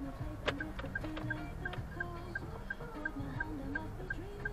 no place to disappear like the cold. With my hand on my dream.